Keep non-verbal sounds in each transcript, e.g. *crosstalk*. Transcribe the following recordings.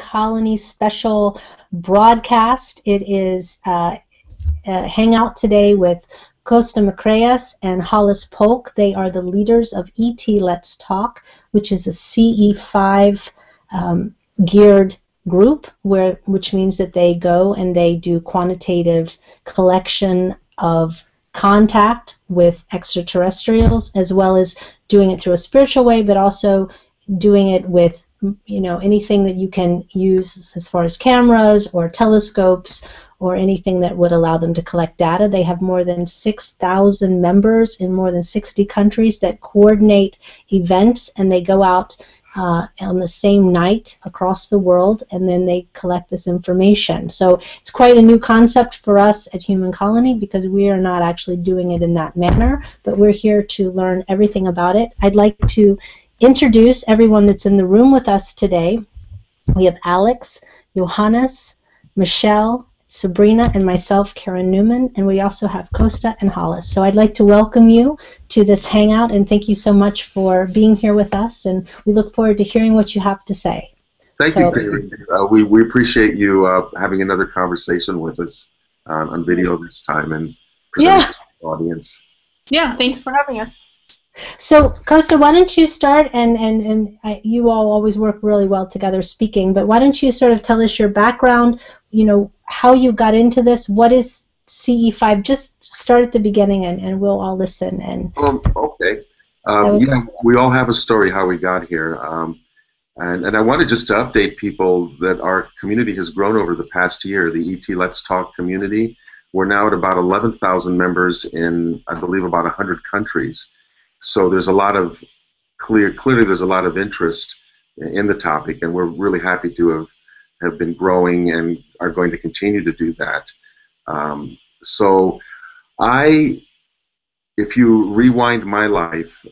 Colony special broadcast. It is uh, a hangout today with Kosta Makreas and Hollis Polk. They are the leaders of ET Let's Talk, which is a CE5 um, geared group, where which means that they go and they do quantitative collection of contact with extraterrestrials, as well as doing it through a spiritual way, but also doing it with you know anything that you can use as far as cameras or telescopes or anything that would allow them to collect data. They have more than 6,000 members in more than 60 countries that coordinate events and they go out uh, on the same night across the world and then they collect this information. So it's quite a new concept for us at Human Colony because we are not actually doing it in that manner, but we're here to learn everything about it. I'd like to introduce everyone that's in the room with us today. We have Alex, Johannes, Michelle, Sabrina, and myself, Karen Newman, and we also have Kosta and Hollis. So I'd like to welcome you to this hangout and thank you so much for being here with us, and we look forward to hearing what you have to say. Thank so, you, Karen. Uh, we, we appreciate you uh, having another conversation with us uh, on video this time and presenting yeah. to the audience. Yeah, thanks for having us. So, Kosta, why don't you start? And and and I, you all always work really well together speaking. But why don't you sort of tell us your background? You know how you got into this. What is CE5? Just start at the beginning, and, and we'll all listen. And um, okay, um, yeah, we all have a story how we got here. Um, and, and I wanted just to update people that our community has grown over the past year. The ET Let's Talk community. We're now at about 11,000 members in, I believe, about 100 countries. So there's a lot of clear, clearly there's a lot of interest in the topic, and we're really happy to have, have been growing and are going to continue to do that. Um, so I, if you rewind my life,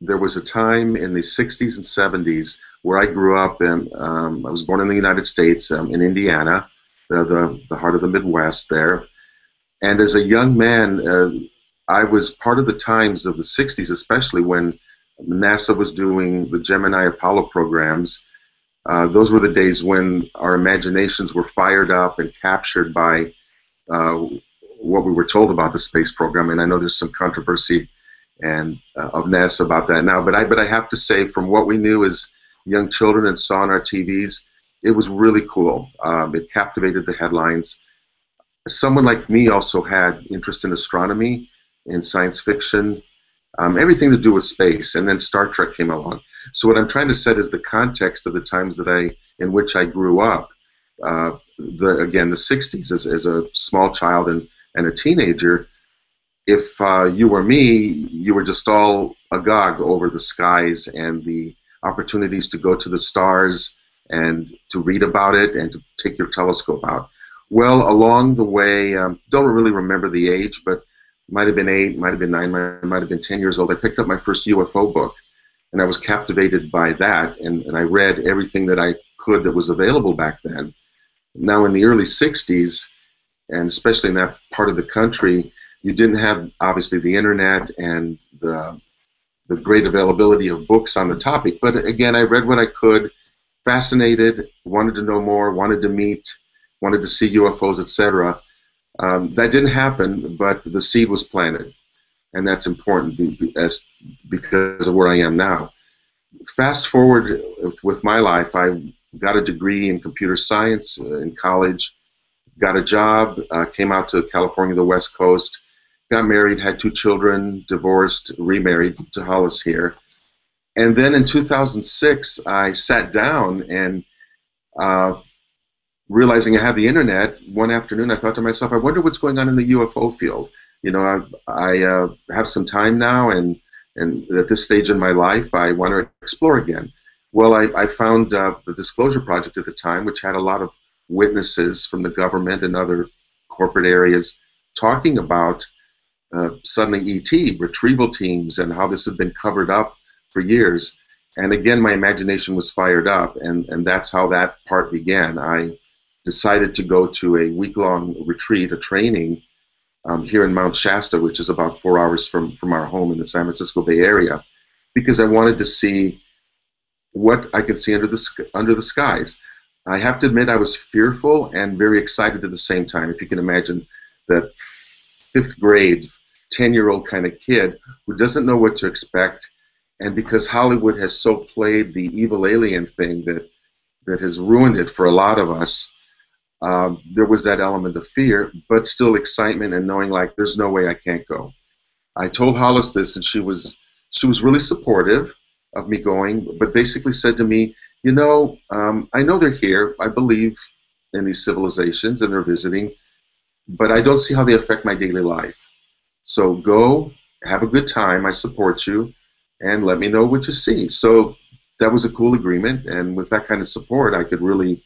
there was a time in the 60s and 70s where I grew up and um, I was born in the United States, um, in Indiana, the, the, the, heart of the Midwest there. And as a young man, uh, I was part of the times of the 60s, especially when NASA was doing the Gemini Apollo programs. Uh, those were the days when our imaginations were fired up and captured by uh, what we were told about the space program. And I know there's some controversy and uh, of NASA about that now, but I but I have to say, from what we knew as young children and saw on our TVs, it was really cool. Um, it captivated the headlines. Someone like me also had interest in astronomy in science fiction, um, everything to do with space, and then Star Trek came along. So what I'm trying to set is the context of the times that I, in which I grew up. Uh, the again, the 60s as, as a small child and, and a teenager. If uh, you were me, you were just all agog over the skies and the opportunities to go to the stars and to read about it and to take your telescope out. Well, along the way, um, don't really remember the age, but might have been eight, might have been nine, might have been ten years old. I picked up my first UFO book, and I was captivated by that, and, and I read everything that I could that was available back then. Now, in the early 60s, and especially in that part of the country, you didn't have obviously the internet and the the great availability of books on the topic. But again, I read what I could, fascinated, wanted to know more, wanted to meet, wanted to see UFOs, etc. Um, that didn't happen, but the seed was planted, and that's important as because of where I am now. Fast forward with my life, I got a degree in computer science uh, in college, got a job, uh, came out to California, the West Coast, got married, had two children, divorced, remarried to Hollis here. And then in 2006, I sat down and uh, realizing I have the internet, one afternoon I thought to myself, I wonder what's going on in the UFO field. You know, I, I uh, have some time now, and and at this stage in my life, I want to explore again. Well, I, I found uh, the Disclosure Project at the time, which had a lot of witnesses from the government and other corporate areas talking about uh, suddenly ET retrieval teams and how this had been covered up for years. And again, my imagination was fired up, and, and that's how that part began. I decided to go to a week-long retreat, a training um, here in Mount Shasta, which is about four hours from, from our home in the San Francisco Bay Area, because I wanted to see what I could see under the under the skies. I have to admit I was fearful and very excited at the same time. If you can imagine that fifth grade, 10 year old kind of kid who doesn't know what to expect. And because Hollywood has so played the evil alien thing that, that has ruined it for a lot of us, um, there was that element of fear, but still excitement and knowing like there's no way I can't go. I told Hollis this, and she was she was really supportive of me going, but basically said to me, you know, um, I know they're here. I believe in these civilizations and they're visiting, but I don't see how they affect my daily life. So go, have a good time. I support you, and let me know what you see. So that was a cool agreement, and with that kind of support, I could really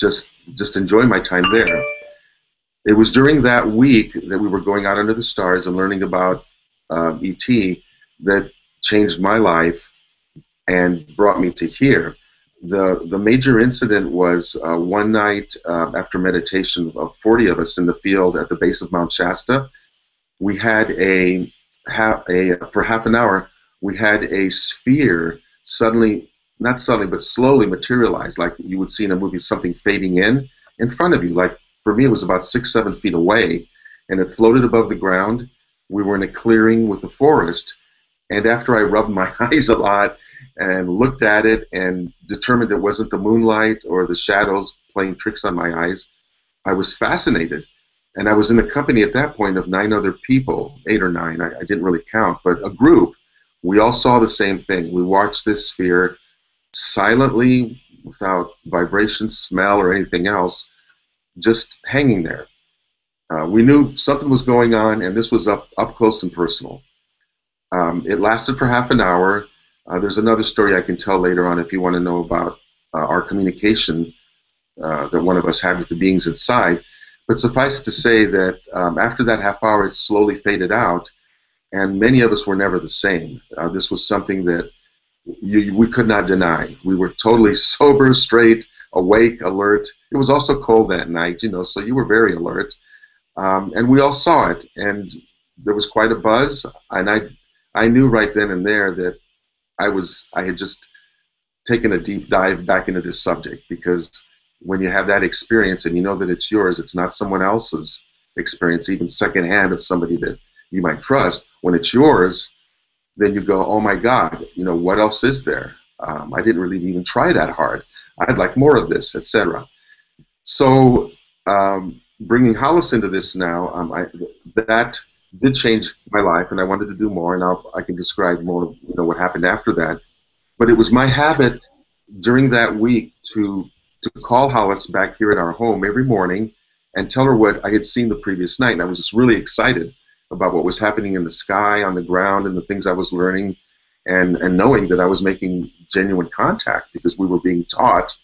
just just enjoy my time there. It was during that week that we were going out under the stars and learning about uh, ET that changed my life and brought me to here. The, the major incident was uh, one night uh, after meditation of 40 of us in the field at the base of Mount Shasta. We had a, half, a for half an hour, we had a sphere suddenly, not suddenly, but slowly materialize, like you would see in a movie, something fading in in front of you. Like for me, it was about six, seven feet away, and it floated above the ground. We were in a clearing with the forest, and after I rubbed *laughs* my eyes a lot and looked at it and determined it wasn't the moonlight or the shadows playing tricks on my eyes, I was fascinated. And I was in the company at that point of nine other people, eight or nine, I, I didn't really count, but a group. We all saw the same thing. We watched this sphere silently, without vibration, smell, or anything else, just hanging there. Uh, we knew something was going on, and this was up, up close and personal. Um, it lasted for half an hour. Uh, there's another story I can tell later on if you want to know about uh, our communication uh, that one of us had with the beings inside. But suffice it to say that um, after that half hour, it slowly faded out, and many of us were never the same. Uh, this was something that you, we could not deny. We were totally *laughs* sober, straight, awake, alert. It was also cold that night, you know, so you were very alert. Um, and we all saw it, and there was quite a buzz, and I I knew right then and there that I was I had just taken a deep dive back into this subject because when you have that experience and you know that it's yours, it's not someone else's experience, even secondhand of somebody that you might trust. When it's yours, then you go, oh my God, you know what else is there? Um, I didn't really even try that hard. I'd like more of this, etc. So um, bringing Hollis into this now, um, I, that did change my life, and I wanted to do more, and I'll, I can describe more, you know, what happened after that. But it was my habit during that week to to call Hollis back here at our home every morning and tell her what I had seen the previous night, and I was just really excited about what was happening in the sky, on the ground, and the things I was learning, and and knowing that I was making genuine contact because we were being taught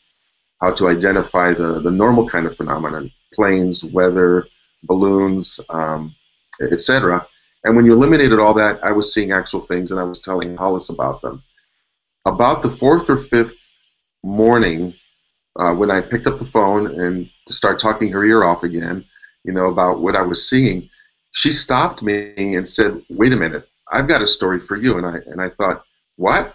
how to identify the the normal kind of phenomenon, planes, weather, balloons. Um, etc. And when you eliminated all that, I was seeing actual things, and I was telling Hollis about them. About the fourth or fifth morning, uh, when I picked up the phone and to start talking her ear off again, you know, about what I was seeing, she stopped me and said, "Wait a minute, I've got a story for you." And I and I thought, "What?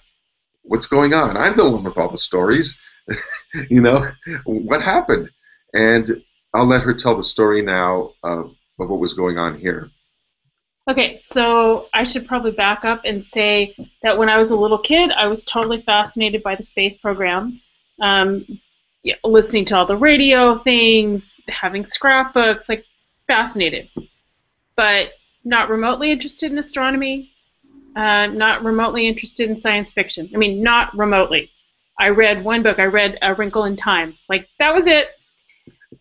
What's going on? I'm the one with all the stories. *laughs* you know, what happened?" And I'll let her tell the story now of of what was going on here. Okay, so I should probably back up and say that when I was a little kid, I was totally fascinated by the space program. Um, yeah, listening to all the radio things, having scrapbooks, like fascinated. But not remotely interested in astronomy, uh, not remotely interested in science fiction. I mean, not remotely. I read one book, I read A Wrinkle in Time. Like, that was it.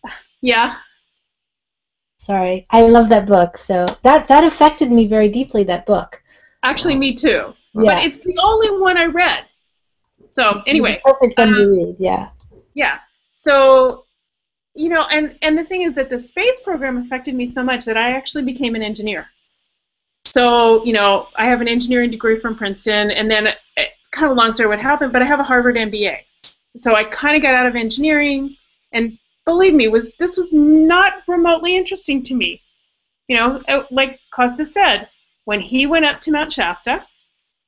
*sighs* Yeah, Sorry, I love that book. So that that affected me very deeply. That book. Actually, me too. Yeah. But it's the only one I read. So anyway. perfect one um, to read. Yeah. Yeah. So, you know, and and the thing is that the space program affected me so much that I actually became an engineer. So, you know, I have an engineering degree from Princeton, and then eh, kind of a long story what happened, but I have a Harvard MBA. So I kind of got out of engineering and believe me, was this was not remotely interesting to me. You know, uh, like Kosta said, when he went up to Mount Shasta,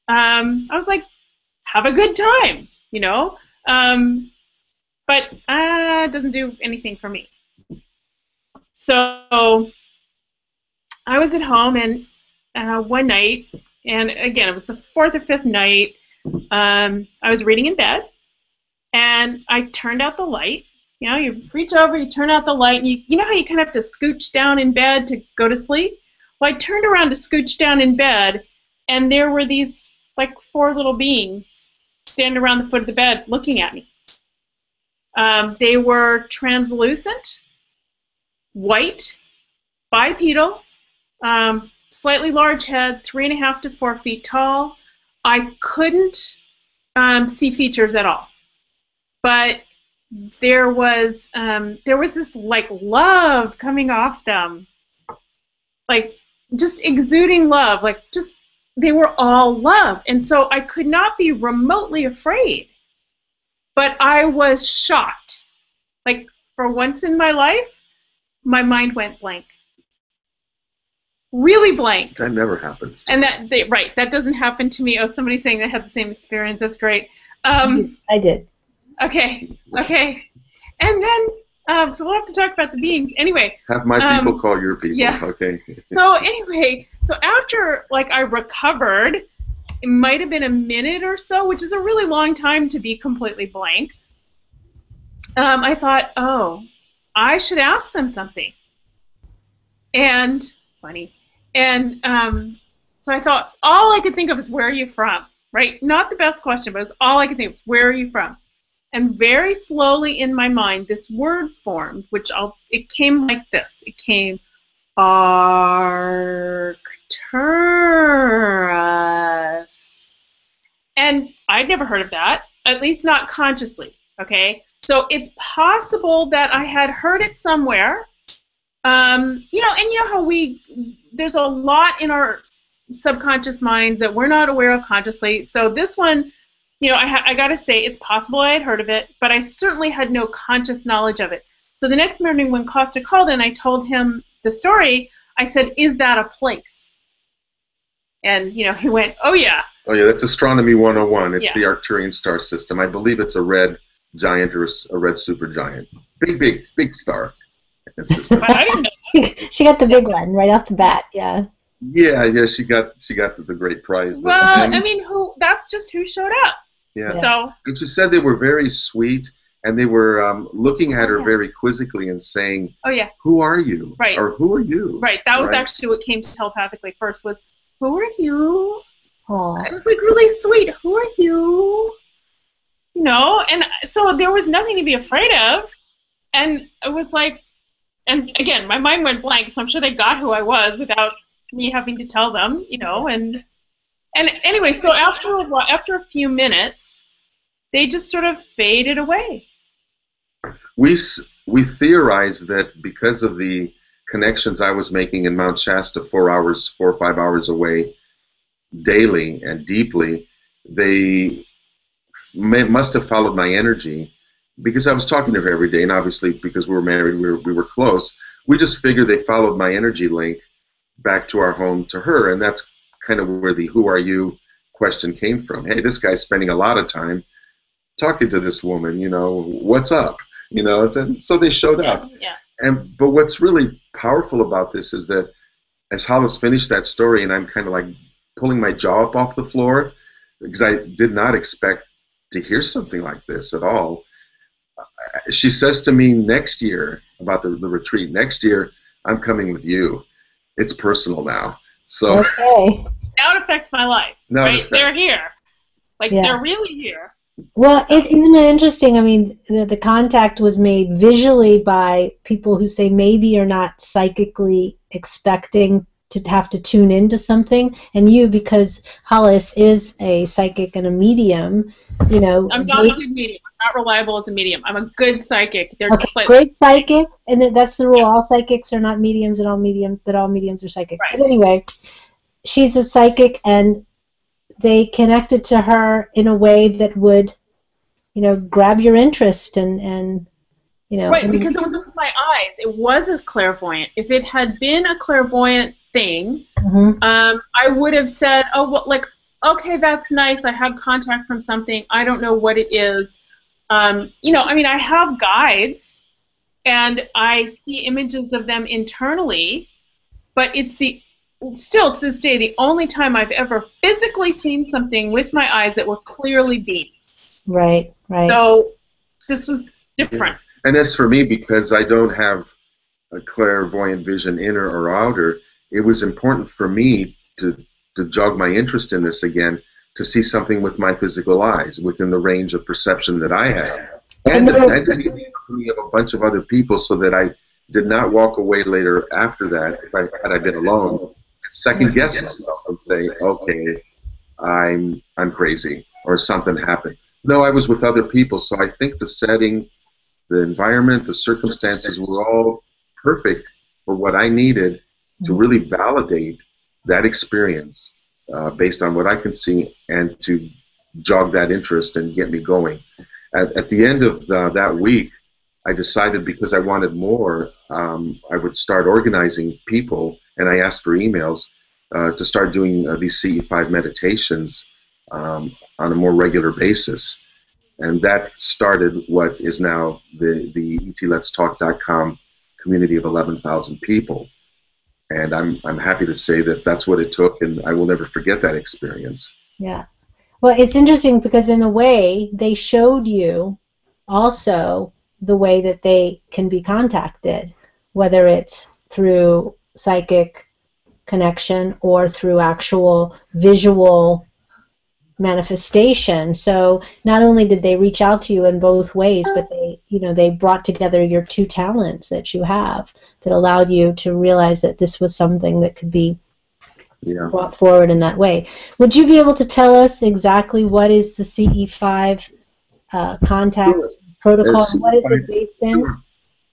um, I was like, have a good time, you know. Um, but uh, it doesn't do anything for me. So I was at home, and uh, one night, and again, it was the fourth or fifth night. Um, I was reading in bed, and I turned out the light. You know, you reach over, you turn out the light, and you, you know how you kind of have to scooch down in bed to go to sleep? Well, I turned around to scooch down in bed, and there were these like four little beings standing around the foot of the bed looking at me. Um, they were translucent, white, bipedal, um, slightly large head, three and a half to four feet tall. I couldn't um, see features at all, but there was um, there was this like love coming off them, like just exuding love, like just they were all love, and so I could not be remotely afraid, but I was shocked, like for once in my life, my mind went blank really blank. That never happens. And that they, right, that doesn't happen to me. Oh, somebody's saying they had the same experience. That's great. Um, I did. Okay, okay. And then, um, so we'll have to talk about the beings. Anyway. Have my um, people call your people. Yeah. Okay. so anyway, so after like I recovered, it might have been a minute or so, which is a really long time to be completely blank. Um, I thought, oh, I should ask them something. And funny. And um, so I thought, all I could think of is, where are you from? Right? Not the best question, but it's all I could think of is, where are you from? And very slowly in my mind, this word formed, which I'll, it came like this. It came Arcturus. And I'd never heard of that, at least not consciously, okay? So it's possible that I had heard it somewhere, um, you know, and you know how we there's a lot in our subconscious minds that we're not aware of consciously. So this one, you know, I, I got to say, it's possible I had heard of it, but I certainly had no conscious knowledge of it. So the next morning when Kosta called and I told him the story, I said, "Is that a place?" And you know, he went, "Oh yeah." Oh yeah, that's astronomy 101. It's Yeah. the Arcturian star system. I believe it's a red giant or a s- a red supergiant. Big, big, big star. system. But *laughs* I didn't know. she got the big one right off the bat. Yeah. yeah, yeah, she got she got the, the great prize. Well, I mean, who? That's just who showed up. yeah. So And she said they were very sweet, and they were um, looking at her Yeah. very quizzically and saying, Oh yeah, "Who are you?" Right. Or "Who are you?" right. That was Right. actually what came telepathically first. Was who are you? Oh. It was like really sweet. Who are you? You know, and so there was nothing to be afraid of, and it was like, and again, my mind went blank. So I'm sure they got who I was without me having to tell them. You know, and and anyway, so after a while, after a few minutes, they just sort of faded away. We we theorized that because of the connections I was making in Mount Shasta, four hours, four or five hours away, daily and deeply, they may, must have followed my energy because I was talking to her every day, and obviously because we were married, we were, we were close. We just figured they followed my energy link back to our home to her, and that's kind of where the "Who are you?" question came from. Hey, this guy's spending a lot of time talking to this woman. You know, what's up? You know, and so they showed up. Yeah. And but what's really powerful about this is that as Hollis finished that story, and I'm kind of like pulling my jaw up off the floor because I did not expect to hear something like this at all. Uh, She says to me next year about the, the retreat. Next year, I'm coming with you. It's personal now. So Okay. Now it affects my life. now right? affects- They're here. Like Yeah. they're really here. Well, it, isn't it interesting? I mean, the, the contact was made visually by people who say maybe you're not psychically expecting to have to tune into something, and you, because Hollis is a psychic and a medium, you know, I'm not a good medium. I'm not reliable as a medium. I'm a good psychic. They're okay, just like great psychic, and that's the rule. All psychics are not mediums, and all mediums, but all mediums are psychic. Right. But anyway, she's a psychic, and they connected to her in a way that would, you know, grab your interest and and you know. right because it was with my eyes. It wasn't clairvoyant. If it had been a clairvoyant thing, Mhm. um, I would have said, "Oh, well, like okay, that's nice. I had contact from something. I don't know what it is. Um, you know, I mean, I have guides, and I see images of them internally, but it's the still to this day the only time I've ever physically seen something with my eyes that were clearly beams. Right, right. So this was different. Yeah. And as for me, because I don't have a clairvoyant vision, inner or outer, it was important for me to to jog my interest in this again to see something with my physical eyes within the range of perception that I have. And, and, and to be of a bunch of other people so that I did not walk away later after that, if I, had I been alone, second guess myself and say, okay, I'm I'm crazy or something happened. No, I was with other people, so I think the setting, the environment, the circumstances were all perfect for what I needed to mm-hmm. really validate that experience uh, based on what I can see and to jog that interest and get me going. At, at the end of the, that week, I decided because I wanted more, um, I would start organizing people, and I asked for emails uh, to start doing uh, these CE5 meditations um, on a more regular basis. And that started what is now the, the etletstalk.com community of 11,000 people. And I'm, I'm happy to say that that's what it took, and I will never forget that experience. Yeah. Well, it's interesting because, in a way, they showed you also the way that they can be contacted, whether it's through psychic connection or through actual visual manifestation. So not only did they reach out to you in both ways, but they, you know, they brought together your two talents that you have that allowed you to realize that this was something that could be yeah. brought forward in that way. Would you be able to tell us exactly what is the CE5 uh, contact protocol? It's, what is it based in?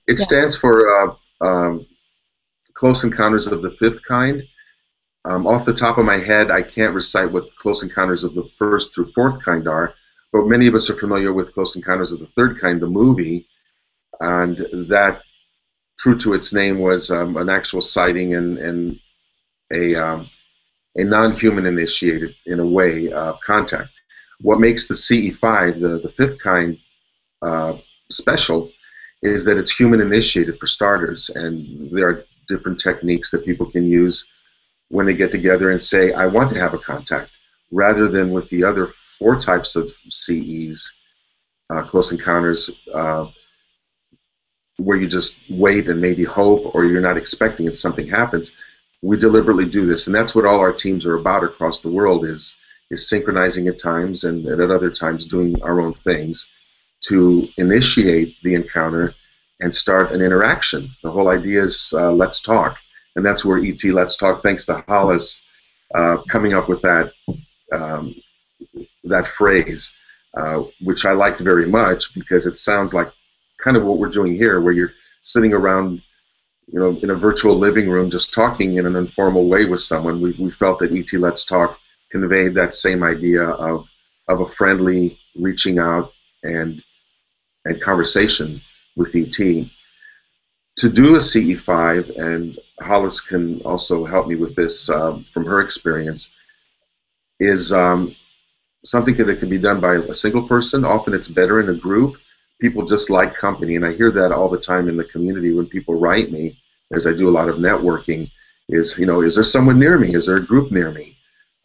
It yeah. stands for uh, um, Close Encounters of the Fifth Kind. Um, off the top of my head, I can't recite what Close Encounters of the First through Fourth Kind are, but many of us are familiar with Close Encounters of the Third Kind, the movie, and that, true to its name, was um, an actual sighting and, and a, um, a non-human initiated, in a way, uh, contact. What makes the CE5, the, the fifth kind, uh, special is that it's human initiated for starters, and there are different techniques that people can use when they get together and say, I want to have a contact, rather than with the other four types of CEs, uh, close encounters, uh, where you just wait and maybe hope or you're not expecting and something happens. We deliberately do this, and that's what all our teams are about across the world is is synchronizing at times and, and at other times doing our own things to initiate the encounter and start an interaction. The whole idea is uh, let's talk, and that's where ET Let's Talk. Thanks to Hollis uh, coming up with that um, that phrase, uh, which I liked very much because it sounds like kind of what we're doing here, where you're sitting around, you know, in a virtual living room, just talking in an informal way with someone. We, we felt that ET Let's Talk conveyed that same idea of of a friendly reaching out and and conversation with ET. To do a CE5, and Hollis can also help me with this um, from her experience, is um, something that can be done by a single person. Often it's better in a group. People just like company, and I hear that all the time in the community when people write me, as I do a lot of networking, is, you know, is there someone near me? Is there a group near me?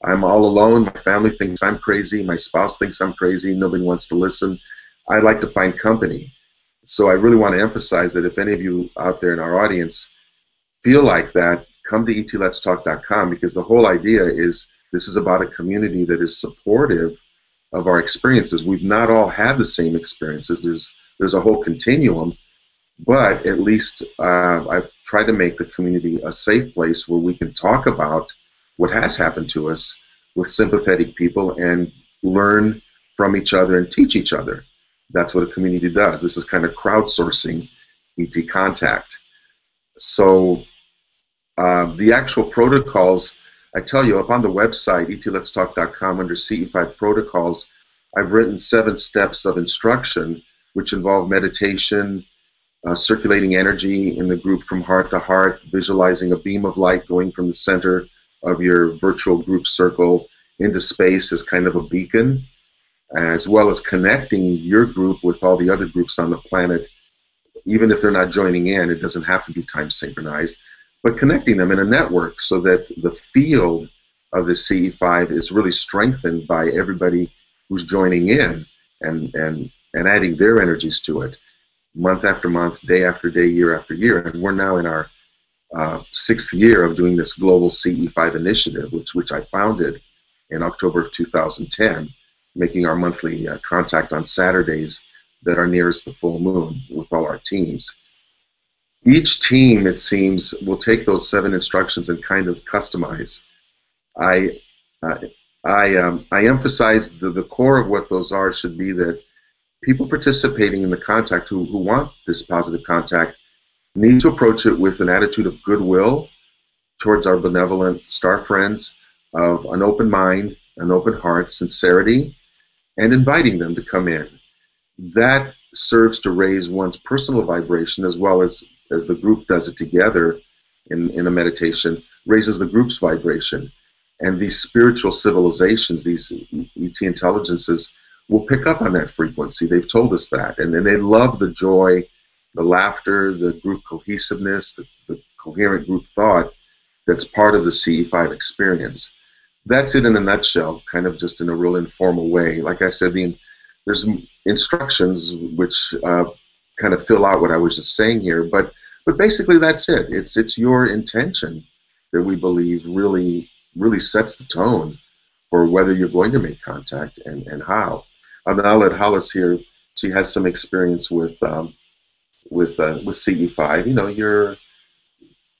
I'm all alone. My family thinks I'm crazy. My spouse thinks I'm crazy. Nobody wants to listen. I like to find company. So I really want to emphasize that if any of you out there in our audience feel like that, come to etletstalk.com because the whole idea is this is about a community that is supportive of our experiences. We've not all had the same experiences. There's there's a whole continuum, but at least uh, I've tried to make the community a safe place where we can talk about what has happened to us with sympathetic people and learn from each other and teach each other. That's what a community does. This is kind of crowdsourcing ET contact. So uh, the actual protocols, I tell you, up on the website, etletstalk.com, under CE5 protocols, I've written seven steps of instruction, which involve meditation, uh, circulating energy in the group from heart to heart, visualizing a beam of light going from the center of your virtual group circle into space as kind of a beacon, as well as connecting your group with all the other groups on the planet, even if they're not joining in, it doesn't have to be time synchronized, but connecting them in a network so that the field of the CE5 is really strengthened by everybody who's joining in and, and, and adding their energies to it month after month, day after day, year after year. And we're now in our uh, sixth year of doing this global CE5 initiative, which, which I founded in October of 2010, making our monthly uh, contact on Saturdays that are nearest the full moon with all our teams. Each team, it seems, will take those seven instructions and kind of customize. I, uh, I, um, I emphasize the, the core of what those are should be that people participating in the contact who, who want this positive contact need to approach it with an attitude of goodwill towards our benevolent star friends, of an open mind, an open heart, sincerity, and inviting them to come in. That serves to raise one's personal vibration as well as, as the group does it together in, in a meditation, raises the group's vibration. And these spiritual civilizations, these ET intelligences, will pick up on that frequency. They've told us that. And, and they love the joy, the laughter, the group cohesiveness, the, the coherent group thought that's part of the CE5 experience. That's it in a nutshell, kind of just in a real informal way. Like I said, the, there's instructions which uh, kind of fill out what I was just saying here, but but basically that's it. It's it's your intention that we believe really really sets the tone for whether you're going to make contact and, and how. And I'll let Hollis here. She has some experience with um, with uh, with CE5. You know your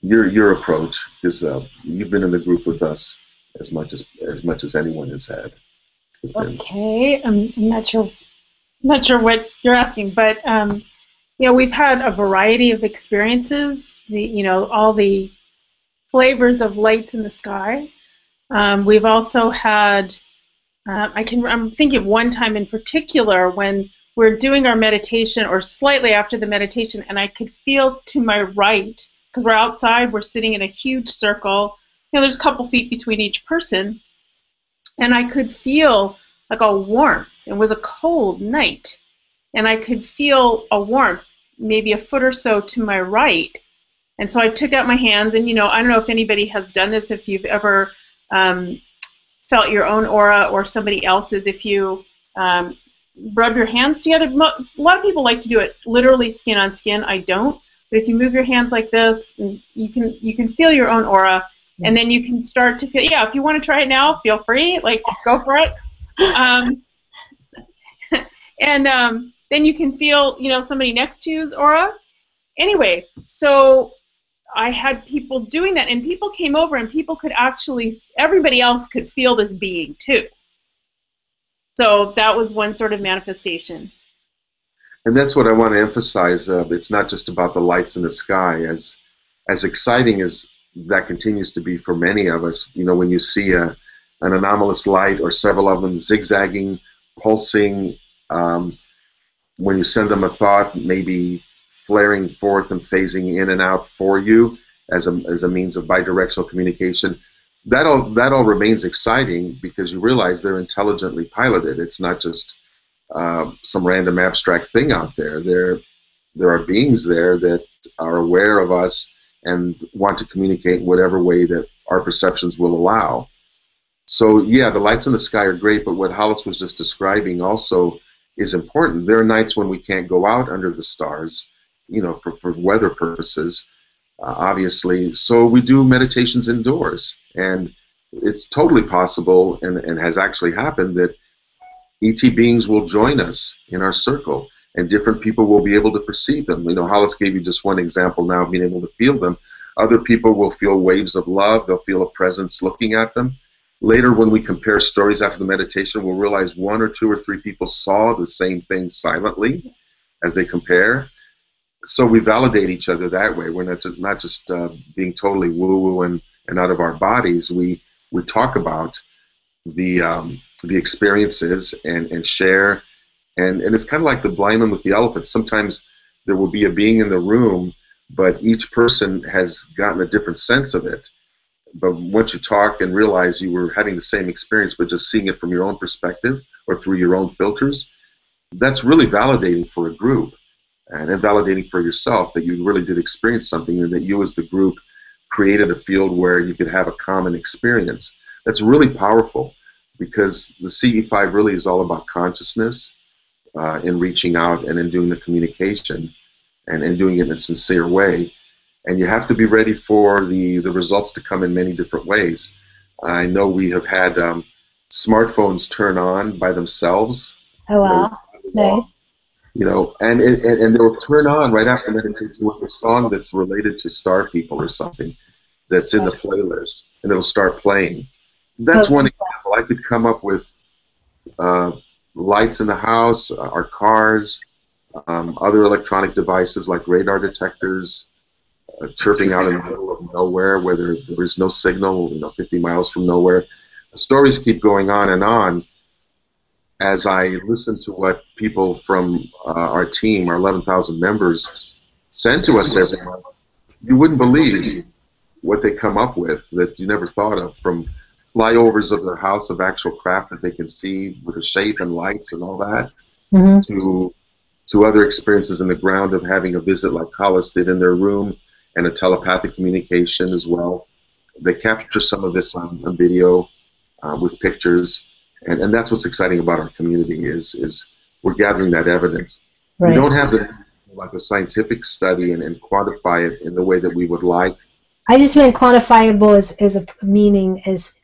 your your approach is uh, you've been in the group with us as much as as much as anyone has had. Okay, I'm, I'm not sure not sure what you're asking, but um, you know we've had a variety of experiences. The you know all the flavors of lights in the sky. Um, we've also had uh, I can I'm thinking of one time in particular when we're doing our meditation or slightly after the meditation and I could feel to my right because we're outside we're sitting in a huge circle know there's a couple feet between each person and I could feel like a warmth it was a cold night and I could feel a warmth maybe a foot or so to my right and so I took out my hands and you know I don't know if anybody has done this if you've ever um, felt your own aura or somebody else's if you um, rub your hands together. A lot of people like to do it literally skin on skin. I don't. But if you move your hands like this, you can you can feel your own aura, and then you can start to feel. Yeah, if you want to try it now, feel free. Like go for it. Um, and um, then you can feel you know somebody next to you's aura. Anyway, so I had people doing that, and people came over, and people could actually, everybody else could feel this being too. So that was one sort of manifestation. And that's what I want to emphasize. Uh, it's not just about the lights in the sky. As as exciting as that continues to be for many of us, you know, when you see a an anomalous light or several of them zigzagging, pulsing, um, when you send them a thought, maybe flaring forth and phasing in and out for you as a, as a means of bidirectional communication. That all, that all remains exciting because you realize they're intelligently piloted. It's not just uh, some random abstract thing out there. There, there are beings there that are aware of us and want to communicate in whatever way that our perceptions will allow. So yeah, the lights in the sky are great, but what Hollis was just describing also is important. There are nights when we can't go out under the stars, you know, for, for weather purposes, uh, obviously. So we do meditations indoors, and it's totally possible and, and has actually happened that ET beings will join us in our circle, and different people will be able to perceive them. You know, Hollis gave you just one example now of being able to feel them. Other people will feel waves of love. They'll feel a presence looking at them. Later, when we compare stories after the meditation, we'll realize one or two or three people saw the same thing silently as they compare so we validate each other that way. We're not just, not just uh, being totally woo-woo and, and out of our bodies. We we talk about the um, the experiences and, and share, and, and it's kind of like the blind man with the elephant. Sometimes there will be a being in the room, but each person has gotten a different sense of it. but once you talk and realize you were having the same experience, but just seeing it from your own perspective or through your own filters, that's really validating for a group and validating for yourself that you really did experience something and that you as the group created a field where you could have a common experience. That's really powerful because the CE5 really is all about consciousness uh, in reaching out and in doing the communication and in doing it in a sincere way. And you have to be ready for the, the results to come in many different ways. I know we have had um, smartphones turn on by themselves. Oh, wow. Nice. You know, and, and, and they'll turn on right after meditation with a song that's related to star people or something that's in the playlist, and it'll start playing. That's one example. I could come up with uh, lights in the house, uh, our cars, um, other electronic devices like radar detectors, uh, chirping out in the middle of nowhere where there, there is no signal, you know, 50 miles from nowhere. The stories keep going on and on as I listen to what people from uh, our team, our 11,000 members, send to us every month. You wouldn't believe what they come up with that you never thought of from flyovers of their house of actual craft that they can see with the shape and lights and all that mm-hmm. to to other experiences in the ground of having a visit like Hollis did in their room and a telepathic communication as well. They capture some of this on, on video uh, with pictures, and, and that's what's exciting about our community is is we're gathering that evidence. Right. We don't have the like a scientific study and, and quantify it in the way that we would like. I just meant quantifiable as, as a meaning as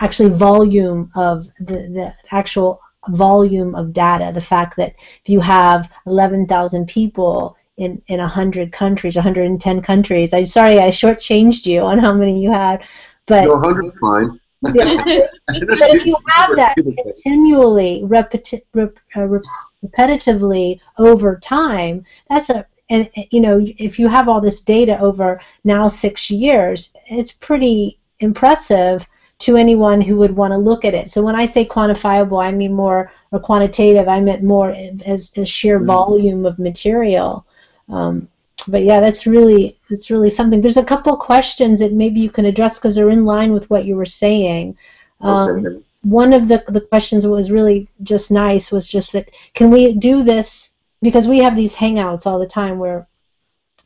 actually volume of the, the actual volume of data. The fact that if you have 11,000 people in, in 100 countries, 110 countries, I'm sorry I shortchanged you on how many you had, but no, 100 fine. yeah. *laughs* but if you have that continually, repeti- rep, uh, rep, repetitively over time, that's a and you know if you have all this data over now six years, it's pretty impressive to anyone who would want to look at it. So when I say quantifiable, I mean more or quantitative. I meant more as, as sheer mm-hmm. volume of material. Um, but yeah, that's really that's really something. There's a couple questions that maybe you can address because they're in line with what you were saying. Um, okay. One of the the questions that was really just nice was just that can we do this because we have these hangouts all the time where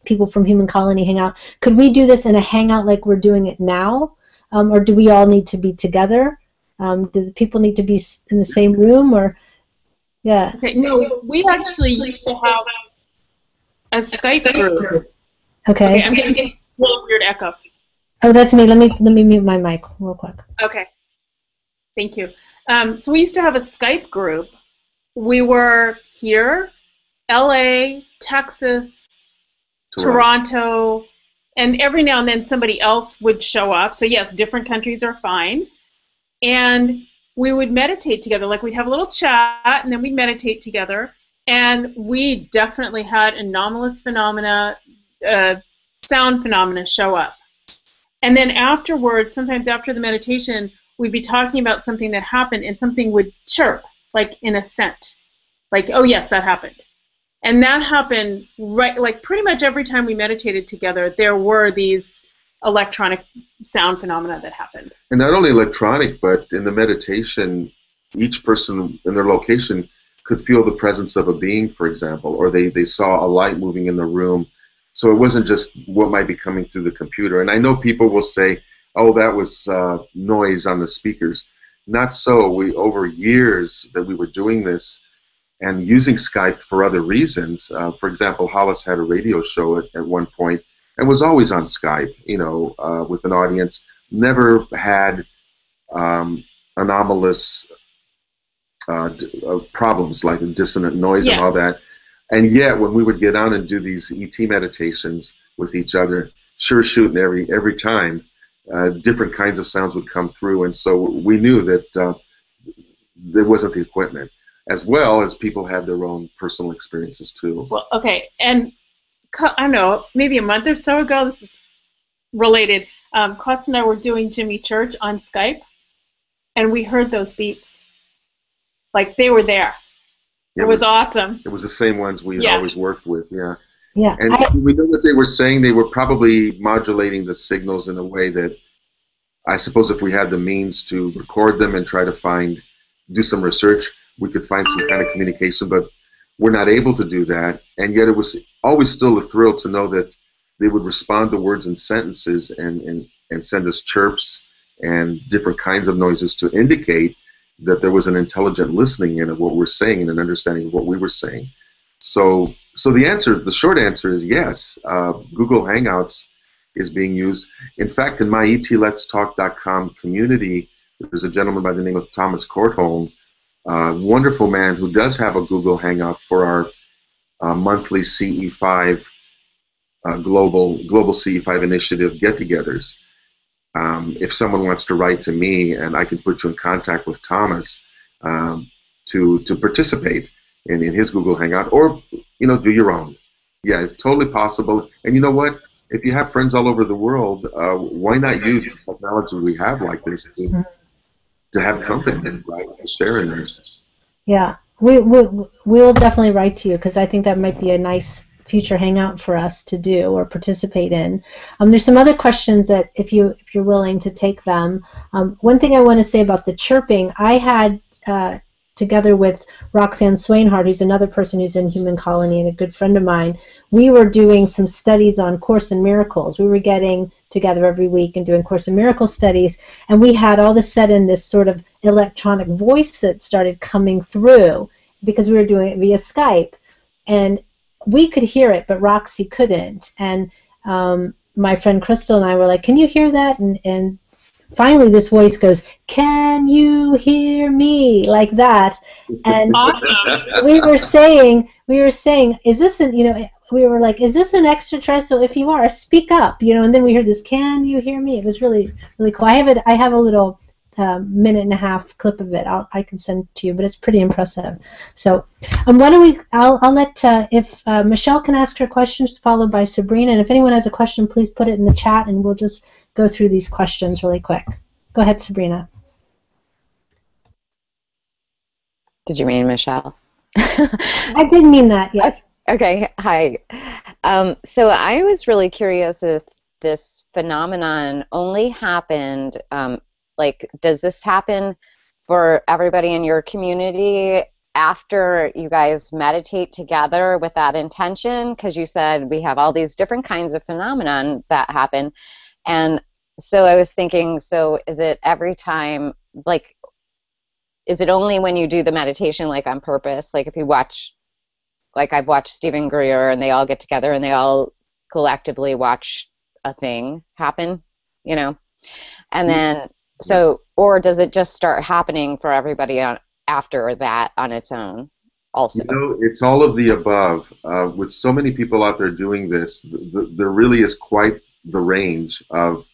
people from Human Colony hang out. Could we do this in a hangout like we're doing it now? Um, or do we all need to be together? Um, do the people need to be in the same room, or yeah? Okay, no, we actually used to have a Skype group. Okay. okay I'm getting a little weird echo. Oh, that's me. Let me let me mute my mic real quick. Okay. Thank you. Um, so we used to have a Skype group. We were here, L.A., Texas, Toronto, Toronto and every now and then somebody else would show up. So yes, different countries are fine. And we would meditate together. Like we'd have a little chat and then we'd meditate together. And we definitely had anomalous phenomena, uh, sound phenomena show up. And then afterwards, sometimes after the meditation, we'd be talking about something that happened and something would chirp, like in a scent. Like, oh yes, that happened. And that happened right, like pretty much every time we meditated together, there were these electronic sound phenomena that happened. And not only electronic, but in the meditation, each person in their location could feel the presence of a being, for example, or they, they saw a light moving in the room. So it wasn't just what might be coming through the computer. And I know people will say, oh, that was uh, noise on the speakers. Not so. We over years that we were doing this, and using Skype for other reasons. Uh, for example, Hollis had a radio show at, at one point and was always on Skype, you know, uh, with an audience. Never had um, anomalous uh, uh problems like dissonant noise yeah. and all that. And yet, when we would get on and do these ET meditations with each other, sure shooting every every time, uh, different kinds of sounds would come through, and so we knew that uh, there wasn't the equipment as well as people have their own personal experiences too. Well, okay, and I don't know, maybe a month or so ago, this is related. Um, Kosta and I were doing Jimmy Church on Skype, and we heard those beeps. Like they were there. It, it was, was, awesome. It was the same ones we yeah. always worked with, yeah. Yeah. And I, we know what they were saying. They were probably modulating the signals in a way that I suppose if we had the means to record them and try to find, do some research, we could find some kind of communication, but we're not able to do that. And yet it was always still a thrill to know that they would respond to words and sentences and, and, and send us chirps and different kinds of noises to indicate that there was an intelligent listening in of what we're saying and an understanding of what we were saying. So, so the answer, the short answer is yes. Uh, Google Hangouts is being used. In fact, in my etletstalk.com community, there's a gentleman by the name of Thomas Kortholm, a wonderful man who does have a Google Hangout for our uh, monthly CE5 uh, global global CE5 initiative get-togethers. Um, if someone wants to write to me, and I can put you in contact with Thomas um, to to participate in, in his Google Hangout, or you know, do your own. Yeah, totally possible. And you know what? if you have friends all over the world, uh, why not use the technology we have like this to, to have company, right? Sharing this. Yeah, we, we, we'll definitely write to you because I think that might be a nice future hangout for us to do or participate in. Um, there's some other questions that if you if you're willing to take them. Um, one thing I want to say about the chirping, I had uh, together with Roxanne Swainhart, who's another person who's in Human Colony and a good friend of mine, we were doing some studies on Course in Miracles. We were getting together every week and doing Course in Miracles studies, and we had all of a sudden this sort of electronic voice that started coming through because we were doing it via Skype, and we could hear it, but Roxy couldn't. And um, my friend Crystal and I were like, "Can you hear that?" And, and finally this voice goes, "Can you hear me?" like that, and awesome. we were saying, we were saying, is this an, you know, we were like, is this an extraterrestrial? If you are, speak up, you know. And then we heard this, "Can you hear me?" It was really, really cool. I have it. I have a little uh, minute and a half clip of it. I'll, I can send to you, but it's pretty impressive. So, um, why don't we? I'll, I'll let uh, if uh, Michelle can ask her questions, followed by Sabrina, and if anyone has a question, please put it in the chat, and we'll just go through these questions really quick. Go ahead, Sabrina. Did you mean Michelle? *laughs* I didn't mean that, yes. Okay, hi. Um, so I was really curious if this phenomenon only happened, um, like, does this happen for everybody in your community after you guys meditate together with that intention? Because you said we have all these different kinds of phenomenon that happen. And so I was thinking, so is it every time, like, is it only when you do the meditation, like on purpose? Like, if you watch, like, I've watched Steven Greer and they all get together and they all collectively watch a thing happen, you know? And then, so, or does it just start happening for everybody on, after that on its own? Also. You know, it's all of the above. Uh, with so many people out there doing this, th- th- there really is quite the range of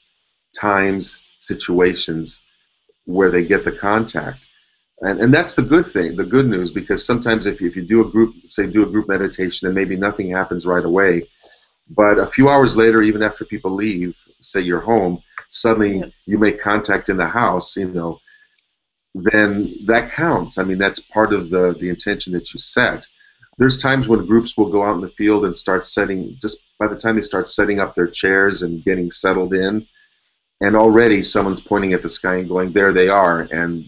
times, situations where they get the contact. And, and that's the good thing, the good news, because sometimes if you, if you do a group, say do a group meditation and maybe nothing happens right away, but a few hours later, even after people leave, say you're home, suddenly yeah. you make contact in the house, you know, then that counts. I mean, that's part of the, the intention that you set. There's times when groups will go out in the field and start setting, just by the time they start setting up their chairs and getting settled in, and already someone's pointing at the sky and going, there they are, and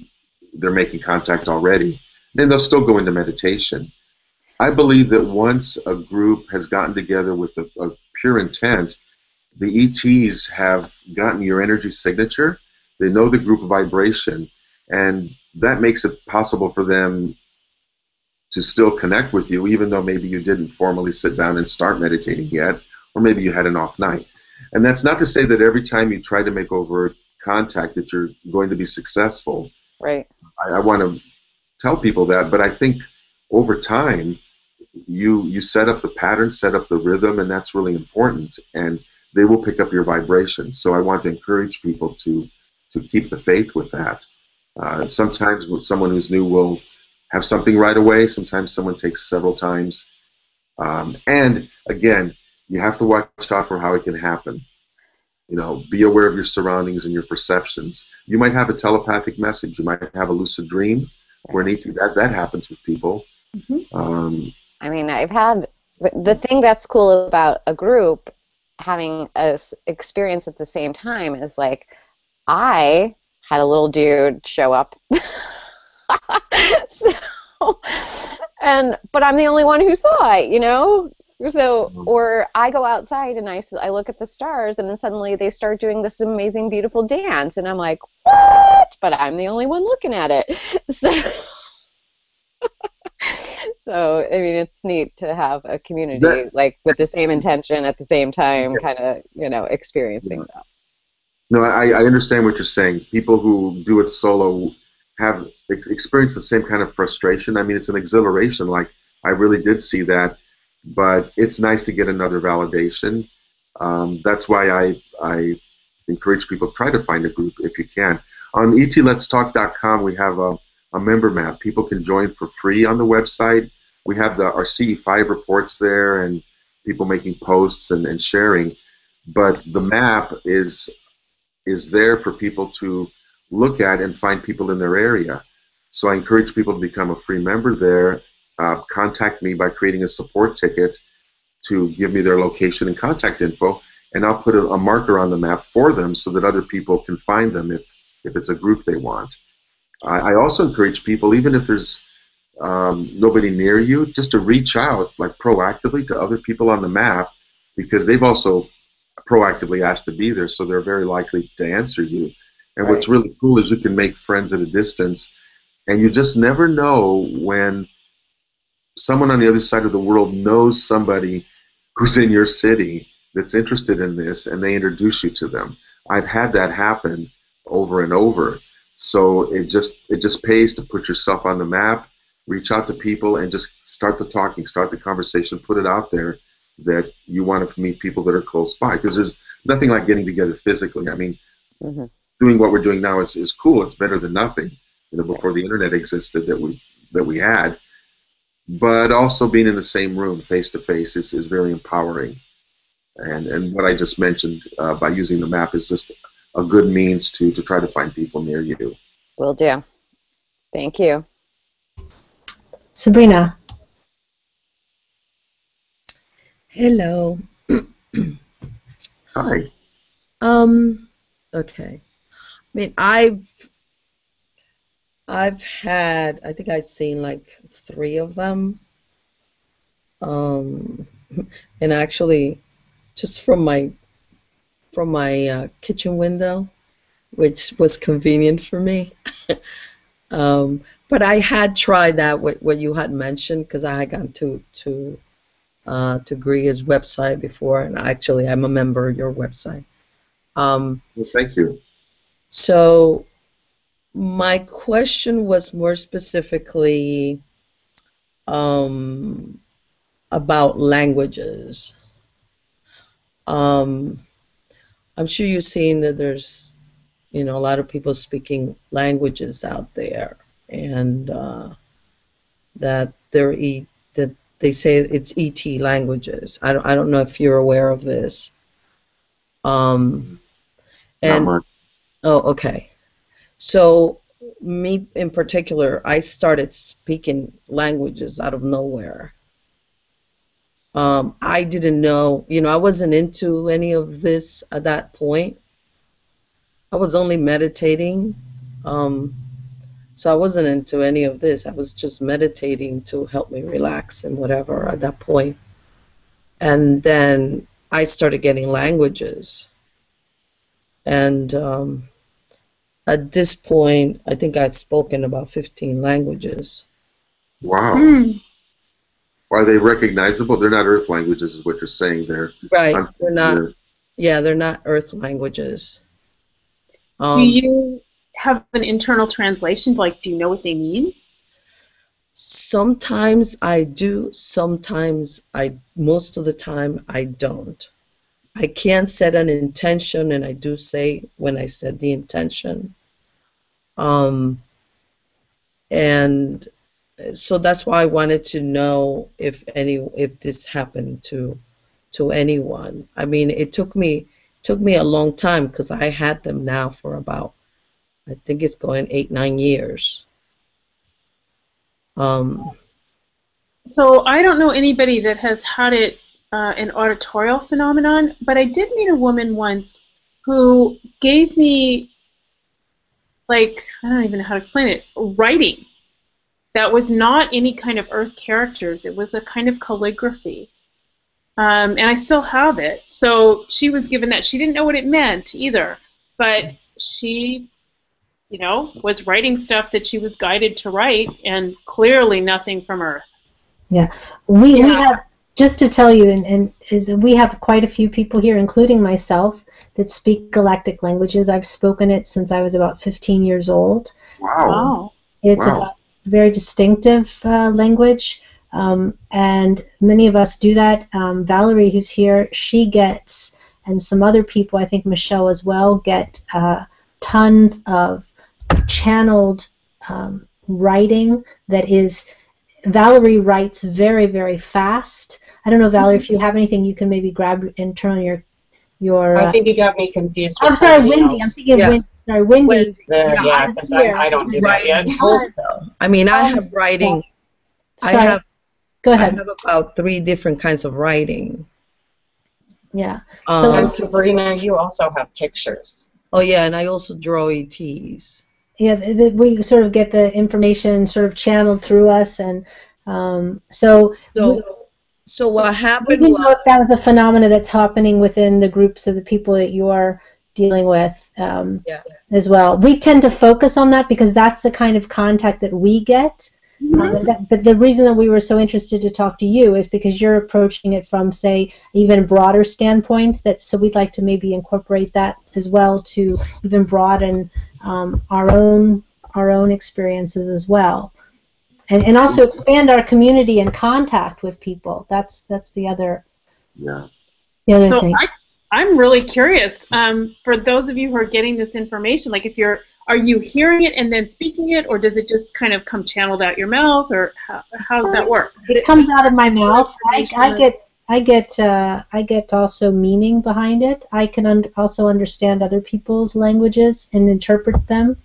they're making contact already. Then they'll still go into meditation. I believe that once a group has gotten together with a, a pure intent, the ETs have gotten your energy signature. They know the group vibration, and that makes it possible for them to still connect with you, even though maybe you didn't formally sit down and start meditating yet, or maybe you had an off night. And that's not to say that every time you try to make overt contact that you're going to be successful. Right. I, I want to tell people that, but I think over time, you you set up the pattern, set up the rhythm, and that's really important. And they will pick up your vibration. So I want to encourage people to to keep the faith with that. Uh, sometimes someone who's new will have something right away. Sometimes someone takes several times. Um, and again, you have to watch out for how it can happen. You know, be aware of your surroundings and your perceptions. You might have a telepathic message. You might have a lucid dream where an ET, that, that happens with people. Mm-hmm. Um, I mean, I've had the thing that's cool about a group having a experience at the same time is like I had a little dude show up. *laughs* *laughs* so, and but I'm the only one who saw it, you know. So, mm-hmm. or I go outside and I, I look at the stars, and then suddenly they start doing this amazing, beautiful dance, and I'm like, what? But I'm the only one looking at it. *laughs* So, *laughs* so I mean, it's neat to have a community that, like with the same intention at the same time, kind of, you know, experiencing yeah. that. No, I, I understand what you're saying. People who do it solo have experienced the same kind of frustration. I mean, it's an exhilaration. Like I really did see that, but it's nice to get another validation. Um, that's why I I encourage people try to find a group if you can. On etletstalk.com, we have a, a member map. People can join for free on the website. We have the our CE5 reports there and people making posts and, and sharing. But the map is is there for people to look at and find people in their area. So I encourage people to become a free member there. Uh, contact me by creating a support ticket to give me their location and contact info, and I'll put a, a, marker on the map for them so that other people can find them if, if it's a group they want. I, I also encourage people, even if there's um, nobody near you, just to reach out like proactively to other people on the map because they've also proactively asked to be there, so they're very likely to answer you. And right. what's really cool is you can make friends at a distance, and you just never know when someone on the other side of the world knows somebody who's in your city that's interested in this, and they introduce you to them. I've had that happen over and over. So it just it just pays to put yourself on the map, reach out to people, and just start the talking, start the conversation, put it out there that you want to meet people that are close by because there's nothing like getting together physically. I mean, mm-hmm. Doing what we're doing now is, is cool. It's better than nothing. You know, before the internet existed that we that we had, but also being in the same room face to face is is very empowering. And and what I just mentioned uh, by using the map is just a good means to to try to find people near you. Will do. Thank you. Sabrina. Hello. Hi. Um. Okay. I mean, I've I've had. I think I've seen like three of them. Um, and actually, just from my from my uh, kitchen window, which was convenient for me. *laughs* um, but I had tried that what, what you had mentioned because I had gone to to uh, to Greer's website before, and actually I'm a member of your website. Um, well, thank you. So my question was more specifically um, about languages. Um, I'm sure you've seen that there's, you know, a lot of people speaking languages out there, and uh, that they're e- that they say it's ET languages. I don't, I don't know if you're aware of this. Um, and oh, okay. So me in particular, I started speaking languages out of nowhere. Um, I didn't know, you know, I wasn't into any of this at that point. I was only meditating. Um, so I wasn't into any of this. I was just meditating to help me relax and whatever at that point. And then I started getting languages. And um, at this point, I think I'd spoken about 15 languages. Wow. Mm. Are they recognizable? They're not Earth languages, is what you're saying there. Right. they're not. They're, yeah, they're not Earth languages. Um, Do you have an internal translation? Like, do you know what they mean? Sometimes I do. Sometimes I. Most of the time I don't. I can't set an intention, and I do say when I set the intention. Um, and so that's why I wanted to know if any if this happened to to anyone. I mean, it took me took me a long time because I had them now for about I think it's going eight, nine years. Um, so I don't know anybody that has had it uh, an auditorial phenomenon, but I did meet a woman once who gave me like I don't even know how to explain it, writing. That was not any kind of earth characters. It was a kind of calligraphy. Um, and I still have it. So she was given that. She didn't know what it meant either, but she, you know, was writing stuff that she was guided to write, and clearly nothing from Earth. Yeah, we Yeah. we have just to tell you, and, and is we have quite a few people here, including myself, that speak galactic languages. I've spoken it since I was about 15 years old. Wow. Wow. It's Wow. a very distinctive uh, language, um, and many of us do that. Um, Valerie, who's here, she gets, and some other people, I think Michelle as well, get uh, tons of channeled um, writing that is. Valerie writes very, very fast. I don't know, Valerie, if you have anything you can maybe grab and turn on your your. I uh, think you got me confused. With I'm sorry, somebody Wendy. else. I'm thinking Yeah. Wendy. Sorry, Wendy. Wendy. There, Yeah, yeah, I'm 'cause here. I, I don't do that yet. also. I mean, I have writing. I have Go ahead. I have about three different kinds of writing. Yeah. So- Um, And Sabrina, you also have pictures. oh yeah, and I also draw ETs. Yeah, th- th- we sort of get the information sort of channeled through us, and um, so So, so what we happened didn't know was if that was a phenomena that's happening within the groups of the people that you're dealing with um, Yeah. as well. We tend to focus on that because that's the kind of contact that we get. Um, that, but the reason that we were so interested to talk to you is because you're approaching it from, say, even broader standpoint. That so we'd like to maybe incorporate that as well to even broaden um, our own our own experiences as well, and and also expand our community and contact with people. That's that's the other Yeah. the other So thing. I, I'm really curious. Um, for those of you who are getting this information, like if you're, are you hearing it and then speaking it, or does it just kind of come channeled out your mouth, or how, how does that work? it comes out of my mouth. I, I get I get uh, I get also meaning behind it. I can un- also understand other people's languages and interpret them.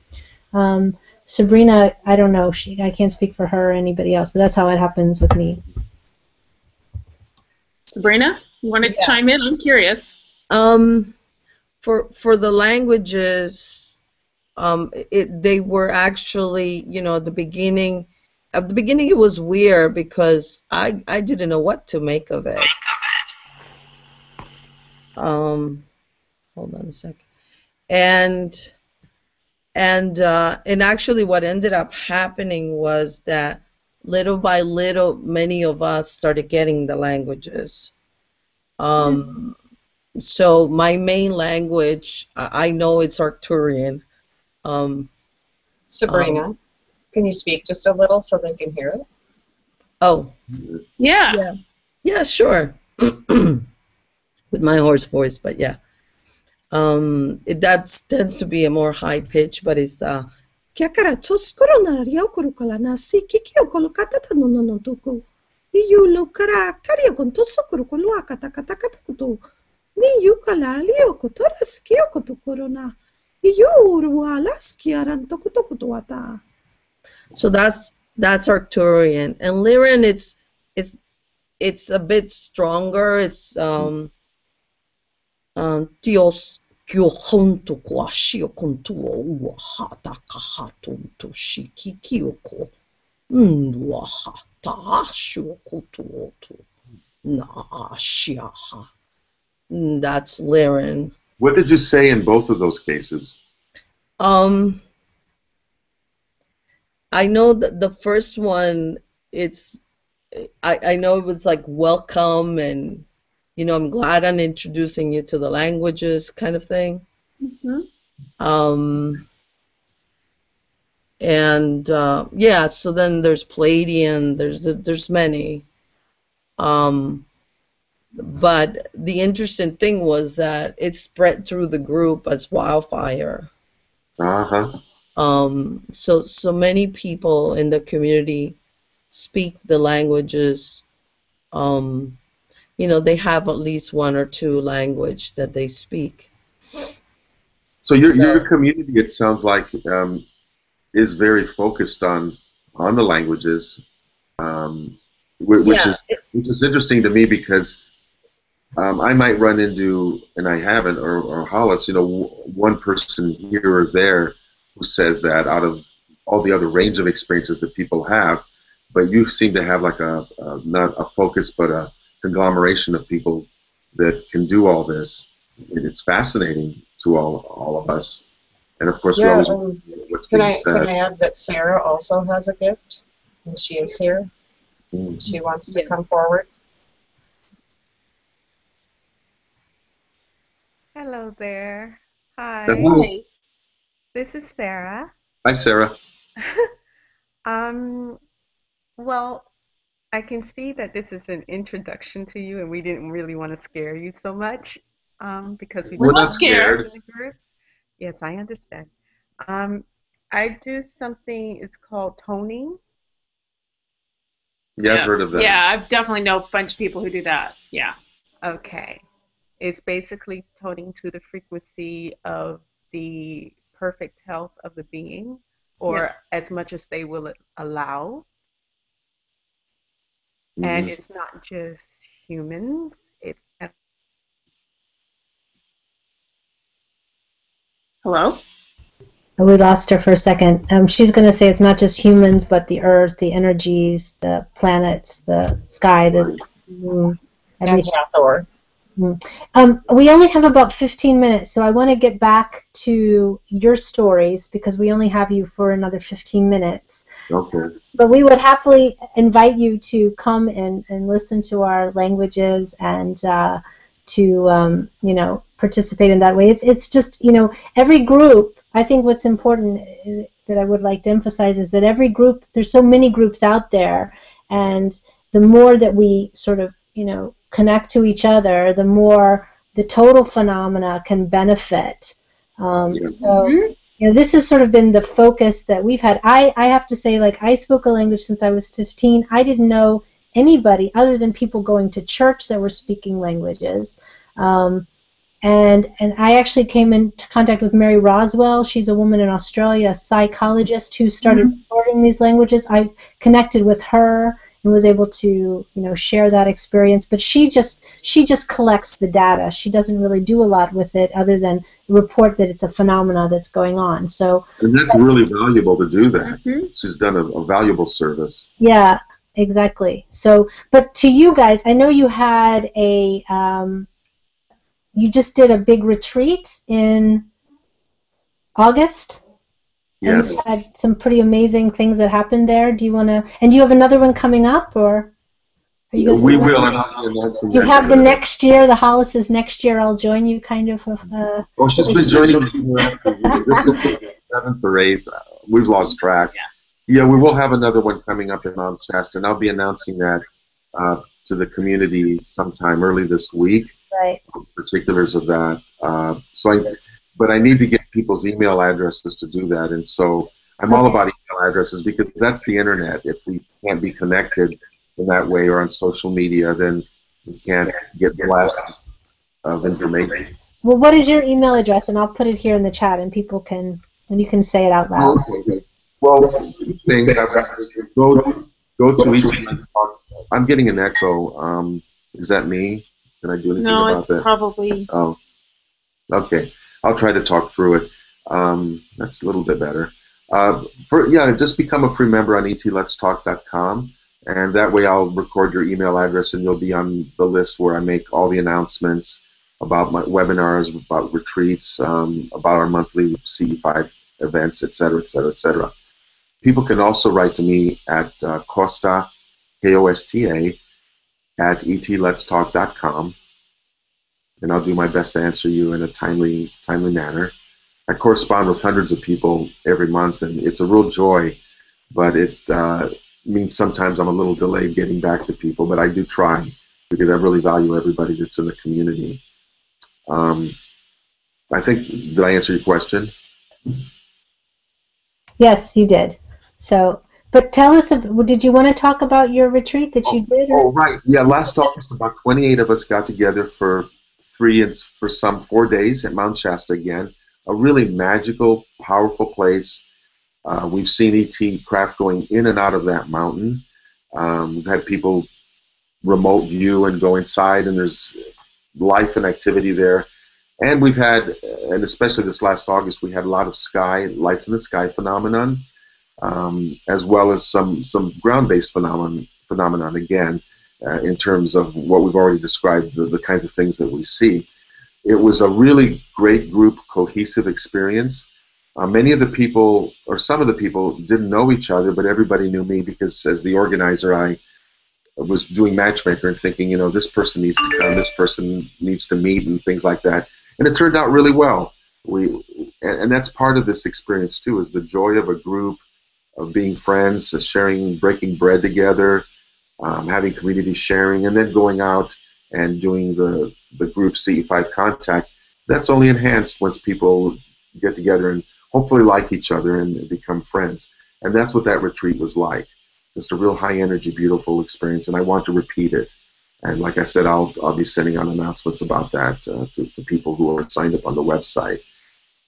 Um, Sabrina, I don't know. She I can't speak for her or anybody else, but that's how it happens with me. Sabrina, you want to Yeah. chime in? I'm curious. um, for for the languages, um, it they were actually you know at the beginning. At the beginning, it was weird because I I didn't know what to make of it. Um, hold on a second, and and uh, and actually, what ended up happening was that little by little, many of us started getting the languages. Um, so my main language, I I know it's Arcturian. Um, Sabrina, can you speak just a little so they can hear it? oh, Yeah. Yeah. yeah, sure. *clears throat* With my hoarse voice, but yeah. Um, it, that tends to be a more high pitch, but it's uh. Ni yu kala lio kotora skio koto korona. Iyu urua laski aran toku toku to wata. So that's that's Arcturian. And Lyran it's it's it's a bit stronger. It's um um Dios kyo honto ko ashio konto ua hata kahaton to shiki kyoko. Ndua hata ashio koto to na ashiaha. That's Lyran. What did you say in both of those cases? Um, I know that the first one, it's, I, I know it was like welcome and, you know, I'm glad I'm introducing you to the languages kind of thing. hmm Um, and uh, yeah, so then there's Pleiadian, there's there's many. Um, but the interesting thing was that it spread through the group as wildfire. Uh huh. Um, so so many people in the community speak the languages. Um, you know, they have at least one or two language that they speak. So your So- your community, it sounds like, um, is very focused on on the languages, um, which Yeah, is which is interesting to me because um, I might run into, and I haven't, or, or Hollis, you know, w- one person here or there who says that out of all the other range of experiences that people have, but you seem to have like a, a not a focus but a conglomeration of people that can do all this. It's fascinating to all all of us, and of course, Yeah, we always um, what's Can being I, said. can I add that Sarah also has a gift, and she is here. Mm. She wants to come forward. Hello there. Hi. Hello. Hey. This is Sarah. Hi, Sarah. *laughs* um, well, I can see that this is an introduction to you, and we didn't really want to scare you so much um, because we We're don't not have scared. in the group. Yes, I understand. Um, I do something. It's called toning. Yeah, I've heard of that. Yeah, I've definitely know a bunch of people who do that. Yeah. Okay. It's basically toning to the frequency of the perfect health of the being, or as much as they will allow. And Mhm. it's not just humans, it's Hello? Oh, We lost her for a second. Um, she's going to say it's not just humans, but the earth, the energies, the planets, the sky, the moon, And everything. Hathor. Um, we only have about 15 minutes, so I want to get back to your stories because we only have you for another 15 minutes. Okay. But we would happily invite you to come and, and listen to our languages and uh, to, um, you know, participate in that way. It's, it's just, you know, every group, I think what's important uh, that I would like to emphasize is that every group, there's so many groups out there, and the more that we sort of, you know, connect to each other, the more the total phenomena can benefit. Um, Yeah. So, Mhm. you know, this has sort of been the focus that we've had. I, I have to say, like, I spoke a language since I was 15. I didn't know anybody other than people going to church that were speaking languages. Um, and and I actually came into contact with Mary Roswell. She's a woman in Australia, a psychologist who started recording these languages. I connected with her and was able to you know share that experience. But she just she just collects the data. She doesn't really do a lot with it other than report that it's a phenomena that's going on. So And that's really valuable to do that. Mhm. She's done a, a valuable service. Yeah, exactly. So, but to you guys, I know you had a, um, you just did a big retreat in August, Yes. you had some pretty amazing things that happened there. Do you want to, and do you have another one coming up, or are you? Gonna we do will. that? And I'll be announcing Do you have the next year, the Hollis's next year? I'll join you, kind of. Uh, Oh, she's been joining me. This is the *laughs* seventh or eighth. Uh, We've lost track. Yeah, we will have another one coming up in Mount Shasta, and I'll be announcing that uh, to the community sometime early this week. right. Particulars of that. Uh, so, I, but I need to get people's email addresses to do that, and so I'm all about email addresses because that's the internet. If we can't be connected in that way or on social media, then we can't get blasts of information. Well, what is your email address? And I'll put it here in the chat, and people can, and you can say it out loud. Okay. Well, two things. I was go go to each. I'm getting an echo. Um, is that me? Can I do anything No, about it's probably. Oh, okay. I'll try to talk through it. Um, that's a little bit better. Uh, for yeah, just become a free member on etletstalk.com, and that way I'll record your email address, and you'll be on the list where I make all the announcements about my webinars, about retreats, um, about our monthly CE5 events, etc., etc., et cetera, et cetera. People can also write to me at uh, Kosta, K-O-S-T-A, at etletstalk.com and I'll do my best to answer you in a timely timely manner. I correspond with hundreds of people every month, and it's a real joy. But it uh, means sometimes I'm a little delayed getting back to people, but I do try because I really value everybody that's in the community. Um, I think did I answer your question? Yes, you did. So, but tell us, did you want to talk about your retreat that you did? or- Oh, right. Yeah, last August, about 28 of us got together for three and for some four days at Mount Shasta again. A really magical, powerful place. Uh, we've seen ET craft going in and out of that mountain. Um, we've had people remote view and go inside, and there's life and activity there. And we've had, and especially this last August, we had a lot of sky lights in the sky phenomenon, um, as well as some some ground-based phenomenon phenomenon again, uh, in terms of what we've already described, the, the kinds of things that we see. It was a really great group, cohesive experience. Uh, many of the people, or some of the people, didn't know each other, but everybody knew me because, as the organizer, I was doing matchmaker and thinking, you know, this person needs to come, this person needs to meet, and things like that. And it turned out really well. We, and that's part of this experience too, is the joy of a group, of being friends, sharing, breaking bread together, um, having community sharing, and then going out and doing the the group CE5 contact. That's only enhanced once people get together and hopefully like each other and become friends. And that's what that retreat was like just a real high energy, beautiful experience, and I want to repeat it. And like I said, I'll, I'll be sending out announcements about that uh, to, to people who are signed up on the website.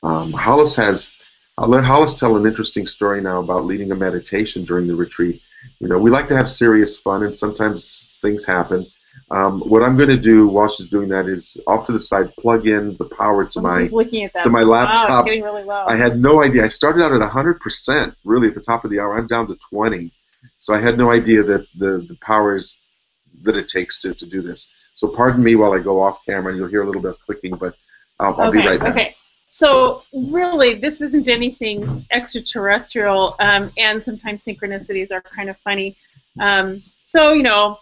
Um, Hollis has, I'll let Hollis tell an interesting story now about leading a meditation during the retreat. You know, we like to have serious fun, and sometimes things happen. Um, what I'm going to do while she's doing that is off to the side, plug in the power to my to my laptop. Wow, really. I had no idea. I started out at 100%, really at the top of the hour. I'm down to 20. So I had no idea that the, the powers that it takes to, to do this. So pardon me while I go off camera, and you'll hear a little bit of clicking, but I'll, I'll okay, be right back. Okay. So really, this isn't anything extraterrestrial, um, and sometimes synchronicities are kind of funny. Um, so you know,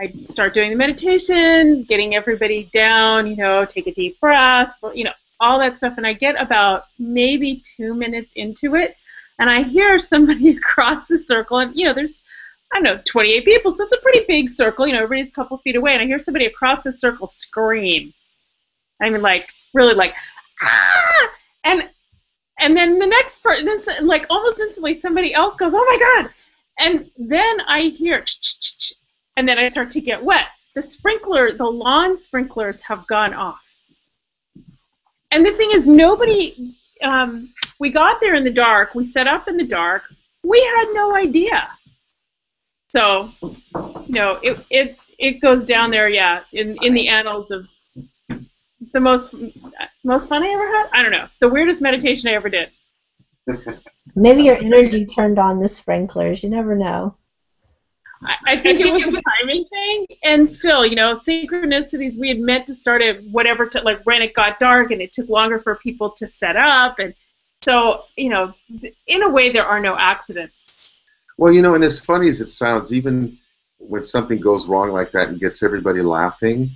I start doing the meditation, getting everybody down. You know, take a deep breath. You know, all that stuff, and I get about maybe two minutes into it, and I hear somebody *laughs* across the circle, and you know, there's I don't know, 28 people, so it's a pretty big circle. You know, everybody's a couple feet away, and I hear somebody across the circle scream. I mean, like really, like ah, *laughs* and and then the next then like almost instantly, somebody else goes, "Oh my god!" And then I hear, and then I start to get wet. The sprinkler, the lawn sprinklers have gone off. And the thing is, nobody um, we got there in the dark. We set up in the dark. We had no idea. So, you know, it it it goes down there, yeah, in in the annals of the most most fun I ever had. I don't know, the weirdest meditation I ever did. *laughs* Maybe your energy turned on the sprinklers. You never know. I, I think it was a timing thing, and still, you know, synchronicities. We had meant to start at whatever, to, like when it got dark, and it took longer for people to set up, and so, you know, in a way, there are no accidents. Well, you know, and as funny as it sounds, even when something goes wrong like that and gets everybody laughing,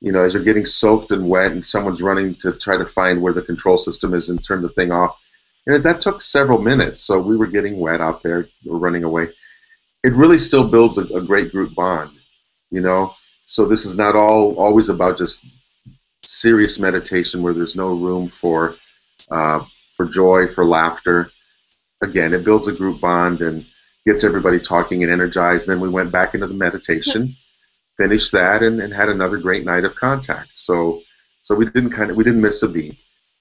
you know, as you're getting soaked and wet and someone's running to try to find where the control system is and turn the thing off, and that took several minutes. So we were getting wet out there, we are running away. It really still builds a, a great group bond, you know. So this is not all always about just serious meditation where there's no room for uh, for joy, for laughter. Again, it builds a group bond and gets everybody talking and energized. And then we went back into the meditation, finished that, and, and had another great night of contact. So, so we didn't kind of we didn't miss a beat.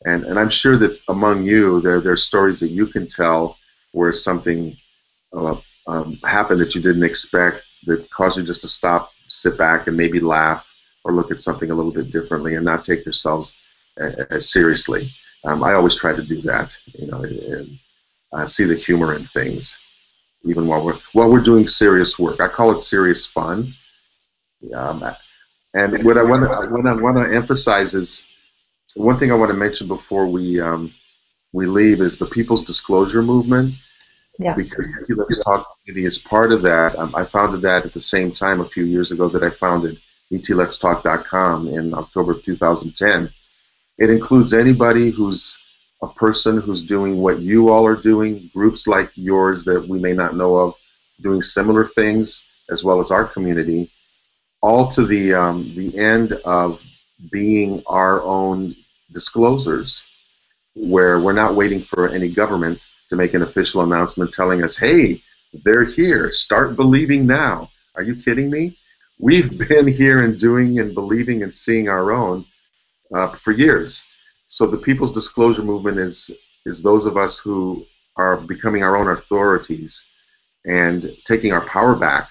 And and I'm sure that among you there there are stories that you can tell where something uh, um, happened that you didn't expect that caused you just to stop, sit back, and maybe laugh or look at something a little bit differently and not take yourselves as seriously. Um, I always try to do that, you know, and uh, see the humor in things, even while we're while we're doing serious work. I call it serious fun. Um, and what I want to what I want to emphasize is one thing I want to mention before we um, we leave is the People's Disclosure Movement. Yeah. Because Let's Talk Community is part of that. Um, I founded that at the same time a few years ago that I founded etletstalk.com in October of 2010 it includes anybody who's a person who's doing what you all are doing, groups like yours that we may not know of, doing similar things, as well as our community, all to the, um, the end of being our own disclosures, where we're not waiting for any government to make an official announcement telling us, hey, they're here, start believing now. Are you kidding me? We've *laughs* been here and doing and believing and seeing our own uh, for years. So the People's Disclosure Movement is is those of us who are becoming our own authorities and taking our power back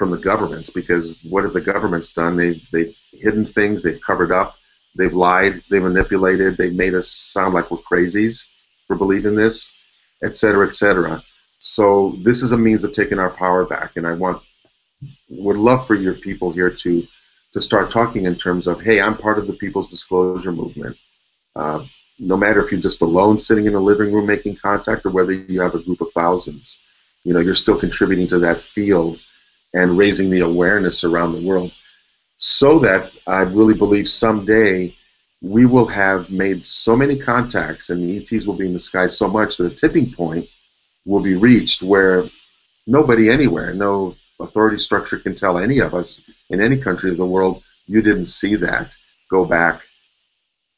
from the governments because what have the governments done? They've, they've hidden things, they've covered up, They've lied, they've manipulated, they've made us sound like we're crazies for believing this, etc., etc. So this is a means of taking our power back, and I want would love for your people here to to start talking in terms of, hey, I'm part of the People's Disclosure Movement. Uh, no matter if you're just alone sitting in a living room making contact or whether you have a group of thousands, you know, you're still contributing to that field and raising the awareness around the world so that I really believe someday we will have made so many contacts and the ETs will be in the sky so much that a tipping point will be reached where nobody anywhere, no authority structure can tell any of us in any country of the world, you didn't see that. Go back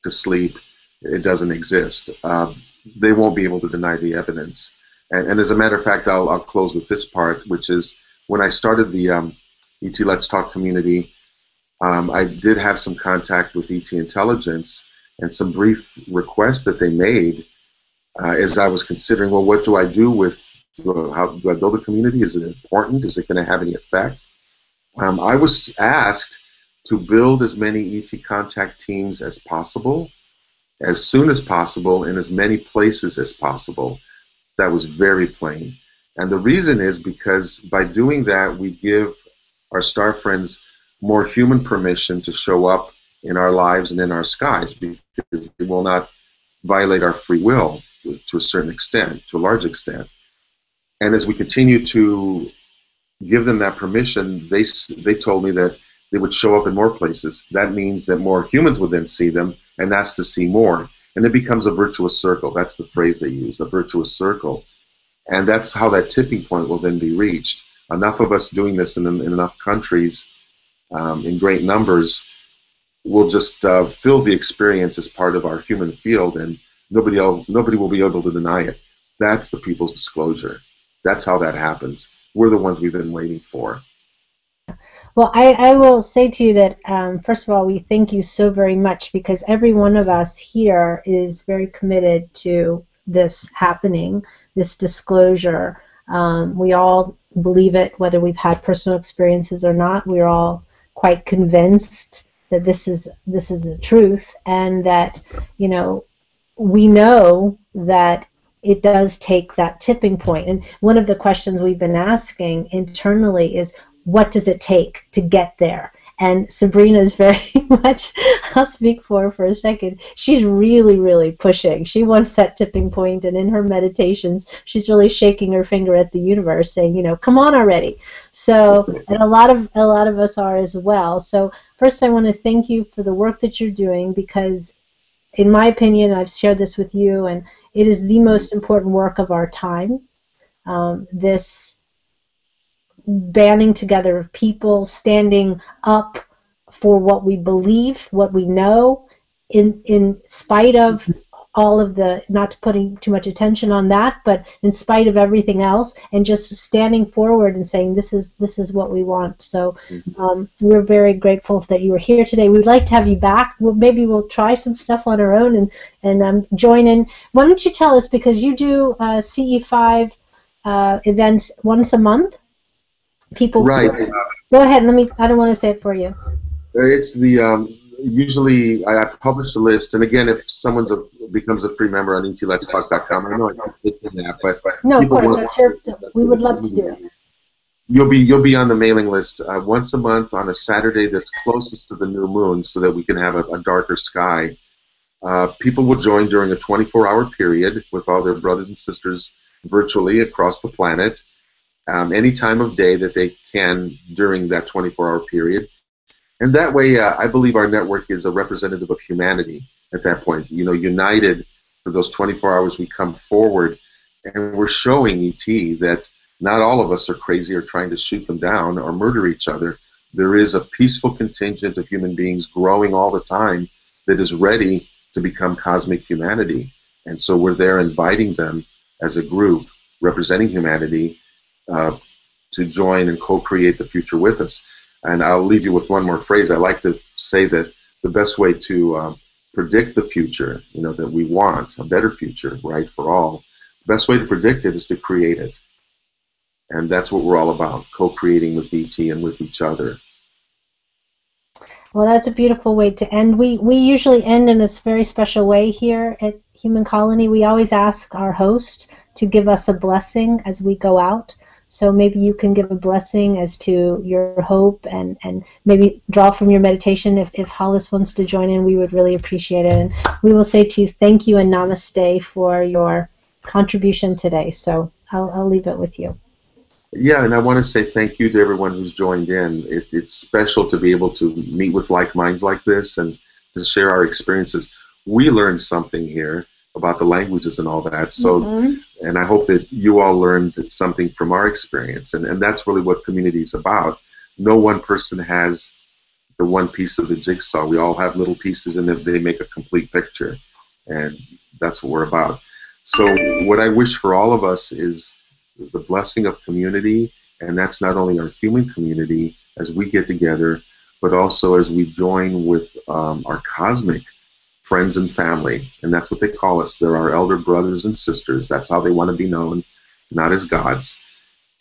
to sleep. It doesn't exist. Um, they won't be able to deny the evidence. And, and, as a matter of fact, I'll, I'll close with this part, which is when I started the um, ET Let's Talk community, um, I did have some contact with ET Intelligence and some brief requests that they made uh, as I was considering, well, what do I do with how do I build a community? Is it important? Is it going to have any effect? Um, I was asked to build as many ET contact teams as possible, as soon as possible, in as many places as possible. That was very plain. And the reason is because by doing that, we give our star friends more human permission to show up in our lives and in our skies because they will not violate our free will to a certain extent, to a large extent. And as we continue to give them that permission, they, they told me that they would show up in more places. That means that more humans would then see them and ask to see more. And it becomes a virtuous circle. That's the phrase they use, a virtuous circle. And that's how that tipping point will then be reached. Enough of us doing this in, in enough countries um, in great numbers will just uh, fill the experience as part of our human field, and nobody else, nobody will be able to deny it. That's the people's disclosure. That's how that happens. We're the ones we've been waiting for. Well, I, I will say to you that, um, first of all, we thank you so very much because every one of us here is very committed to this happening, this disclosure. Um, we all believe it, whether we've had personal experiences or not. We're all quite convinced that this is this is the truth, and that you know we know that it does take that tipping point. And one of the questions we've been asking internally is, what does it take to get there? And Sabrina is very *laughs* much, I'll speak for her for a second, she's really, really pushing. She wants that tipping point, and in her meditations, she's really shaking her finger at the universe, saying, you know, come on already. So, and a lot of a lot of us are as well. So, first, I want to thank you for the work that you're doing because in my opinion, I've shared this with you, and it is the most important work of our time. Um, this banding together of people standing up for what we believe, what we know, in in spite of all of the not putting too much attention on that but in spite of everything else and just standing forward and saying this is this is what we want. So um, we're very grateful that you were here today. We'd like to have you back. Maybe we'll try some stuff on our own and and um, join in. Why don't you tell us because you do uh, ce5 uh, events once a month people right go ahead let me i don't want to say it for you it's the um, usually I, publish the list, and again, if someone's a becomes a free member on etletstalk.com, I know I can't that, but no, of course, that's your, we would love to do it. You'll be you'll be on the mailing list uh, once a month on a Saturday that's closest to the new moon, so that we can have a, a darker sky. Uh, people will join during a 24-hour period with all their brothers and sisters virtually across the planet, um, any time of day that they can during that 24-hour period and that way, uh, I believe our network is a representative of humanity at that point. You know, united for those 24 hours, we come forward and we're showing ET that not all of us are crazy or trying to shoot them down or murder each other. There is a peaceful contingent of human beings growing all the time that is ready to become cosmic humanity. And so we're there inviting them as a group representing humanity uh, to join and co create the future with us. And I'll leave you with one more phrase. I like to say that the best way to um, predict the future, you know, that we want, a better future, right, for all, the best way to predict it is to create it. And that's what we're all about, co-creating with ET and with each other. Well, that's a beautiful way to end. We we usually end in a very special way here at Human Colony. We always ask our host to give us a blessing as we go out. So maybe you can give a blessing as to your hope and, and maybe draw from your meditation. If, if Hollis wants to join in, we would really appreciate it. And we will say to you, thank you and namaste for your contribution today. So I'll, I'll leave it with you. Yeah, and I want to say thank you to everyone who's joined in. It, it's special to be able to meet with like minds like this and to share our experiences. We learned something here about the languages and all that. So, mm-hmm. and I hope that you all learned something from our experience. And, and that's really what community is about. No one person has the one piece of the jigsaw. We all have little pieces and if they make a complete picture. And that's what we're about. So, what I wish for all of us is the blessing of community, and that's not only our human community as we get together, but also as we join with um, our cosmic friends and family, and that's what they call us. They're our elder brothers and sisters. That's how they want to be known, not as gods.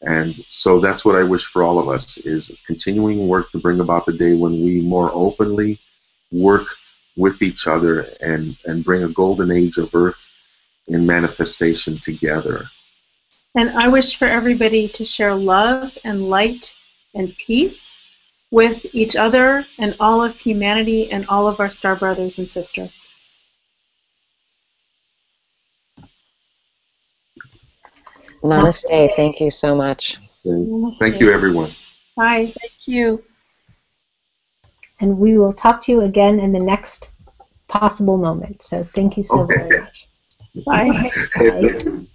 And so that's what I wish for all of us is continuing work to bring about the day when we more openly work with each other and, and bring a golden age of earth in manifestation together. And I wish for everybody to share love and light and peace with each other and all of humanity and all of our star brothers and sisters. Namaste. Thank you so much. Namaste. Thank you, everyone. Bye. Thank you. And we will talk to you again in the next possible moment. So thank you so okay. very much. Bye. Bye.